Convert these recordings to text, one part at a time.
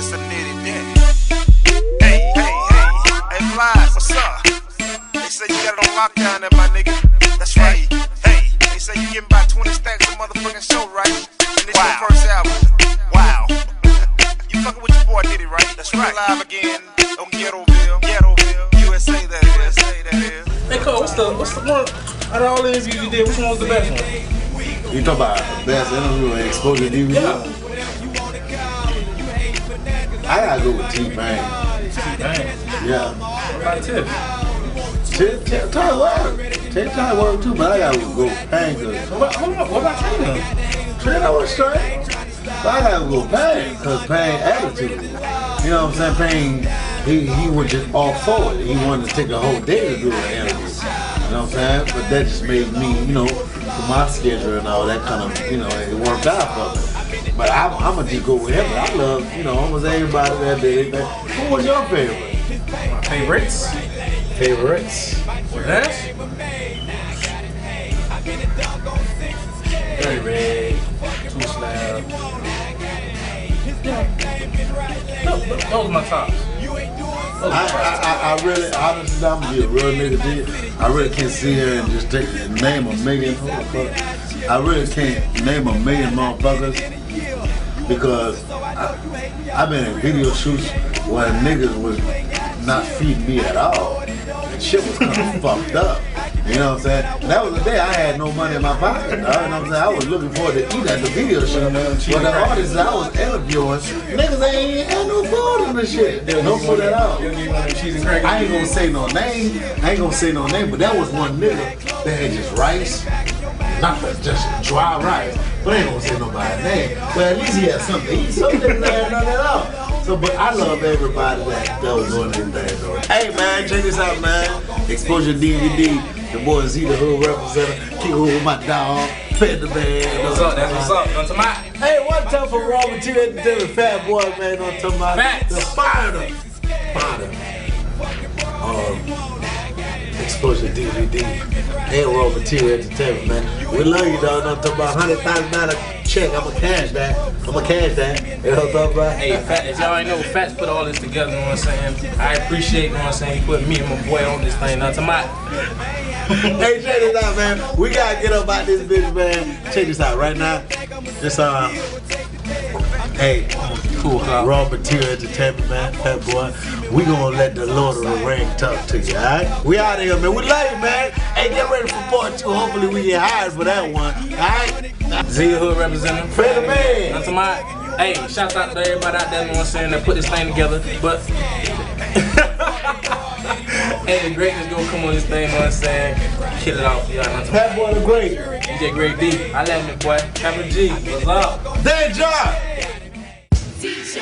It's a nitty bitty. Hey, hey, hey. Hey, Flies, what's up? They say you got it on lockdown there, my nigga. That's right. Hey, they say you getting about 20 stacks of motherfucking show, right? And this Wow. your first album. Wow. You fucking with your boy Diddy, right? That's right. Live again on Ghettoville. Ghettoville. USA, that is. USA, that is. Hey Cole, what's the what's the one out of all the interviews you did? Which one was the best one? You talk about best interview and Xposure DVD? Yeah. I gotta go with T Pain. Dang. Yeah. What about Tip? Tip, tip, Ty work. Tip, Ty work too, but I gotta go with Pain because What about, hold on, what about Trina? Trina was straight. But I gotta go Pain because Pain attitude. You know what I'm saying? Pain, he, he was just all for it. He wanted to take a whole day to do an interview. You know what I'm saying? But that just made me, you know, for my schedule and all that kind of, you know, it worked out for me. But I'm, I'm gonna just go with him. I love, you know, almost everybody that did it. Who was your favorite? My favorites. Favorites? Nash? Dirty Red, Two Slab. Those, those was my tops. I. I, I, I really, honestly, I'm gonna be a real nigga. Dude. I really can't sit here and just take name a million motherfuckers. I really can't name a million motherfuckers because I, I've been in video shoots where niggas was not feeding me at all. And shit was kind of fucked up. You know what I'm saying? And that was the day I had no money in my pocket. You know what I'm saying? I was looking forward to eat at the video shoot. But the artists I was interviewing, niggas ain't had no food in the shit. No food at all. You'll give one of them cheese and crackers. I ain't gonna say no name. I ain't gonna say no name, but that was one nigga that had just rice, not just dry rice. But I ain't gonna say nobody's name. But at least he had something to eat. Some had nothing at all. So, but I love everybody that, that was doing their thing. Though. Hey man, check this out, man. Xposure DVD. The boy is he the hood representative. Keep hood with my dog. Fed the man. What's up? That's what's up. To my. Hey, one time for raw material entertainment, Phatboi, man, talking about Facts. the spider. Spider. Xposure DVD. And raw material entertainment, man. We love you, dog. I'm talking about hundred thousand dollar check. I'ma cash that. I'ma cash that. You know what I'm talking about? Hey, Fat, as y'all ain't know, Fats put all this together, you know what I'm saying? I appreciate, you know what I'm saying? He put me and my boy on this thing. Now, to my. hey, check this out, man. We gotta get up out this bitch, man. Check this out right now. This uh, hey, Cool, Cloud. raw material entertainment, man. Phatboi. We gonna let the Lord of the Ring talk to you, alright? We out of here, man. We love you, man. Hey, get ready for part two. Hopefully we get hired for that one. Alright? Z Hood representative. Fred the man. To my. Hey, shout out to everybody out there, you know what I'm saying, that put this thing together. But. hey, the greatness gonna come on this thing, you know what I'm saying? Kill it off, y'all. Now, to my. Phatboi the great. DJ Great D. I love me, boy. Capital G. What's up? Dead job. DJ,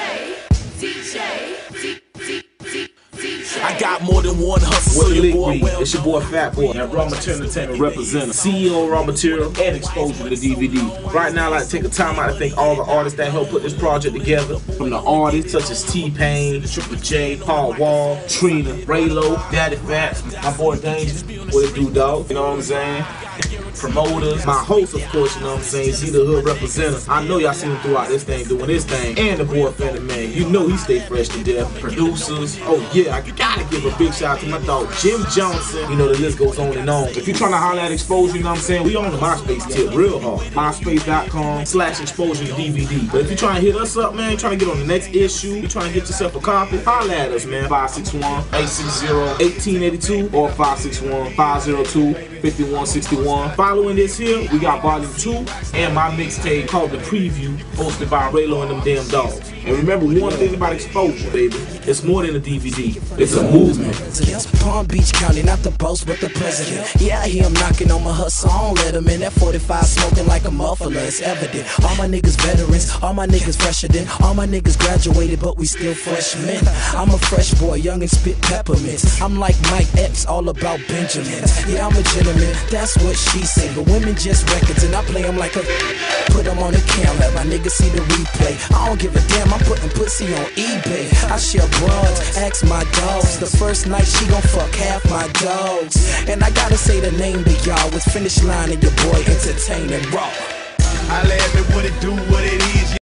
DJ, DJ. I got more than one hustle, What so the your boy well. It's your boy Phatboi, that Raw Material Entertainment representative, CEO of Raw Material, and Xposure to the DVD. Right now, I'd like to take a time out to thank all the artists that helped put this project together. From the artists such as T-Pain, Triple J, Paul Wall, Trina, Raylo, Daddy Fats, my boy Danger, what it do, dog? You know what I'm saying? Promoters, my host, of course, you know what I'm saying? Zee Da Hood representative. I know y'all seen him throughout this thing doing this thing. And the boy Fan Da Man, you know he stay fresh to death. Producers, oh yeah, I gotta give a big shout out to my dog Jim Johnson. You know the list goes on and on. If you're trying to holler at Xposure, you know what I'm saying? We on the MySpace tip real hard. MySpace.com slash Xposure DVD. But if you're trying to hit us up, man, trying to get on the next issue, you're trying to get yourself a copy, holler at us, man. 561-860-1882 or 561-502-5161. Following this here, we got volume two and my mixtape called The Preview, hosted by Raylo and them damn dogs. And remember one thing about Xposure, baby. It's more than a DVD. It's a movement. Palm Beach County, not the boss, but the president. Yeah, I hear him knocking on my hustle. I don't let him in. That 45 smoking like a muffler, it's evident. All my niggas veterans, all my niggas fresher than, all my niggas graduated, but we still freshmen. I'm a fresh boy, young and spit peppermints. I'm like Mike Epps, all about Benjamins. Yeah, I'm a gentleman, that's what she But women just records, and I play them like a. Put them on the cam, let my niggas see the replay. I don't give a damn, I'm putting pussy on eBay. I share broads, ask my dogs. The first night she gon' fuck half my dogs. And I gotta say the name to y'all with finish line and your boy entertaining raw. I let me what it do, what it is.